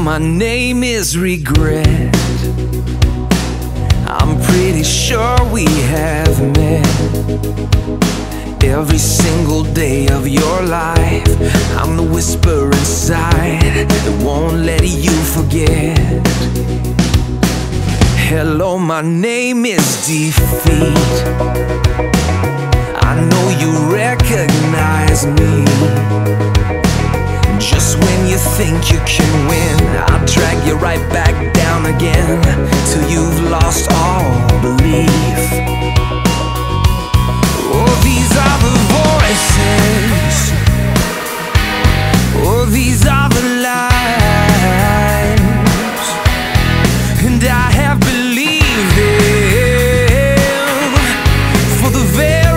my name is regret. I'm pretty sure we have met. Every single day of your life, I'm the whisper inside that won't let you forget. Hello, my name is Defeat. I know you recognize me. Just when you think you can win, I'll drag you right back down again till you've lost all belief. Oh, these are the voices. Oh, these are the lies. And I have believed them for the very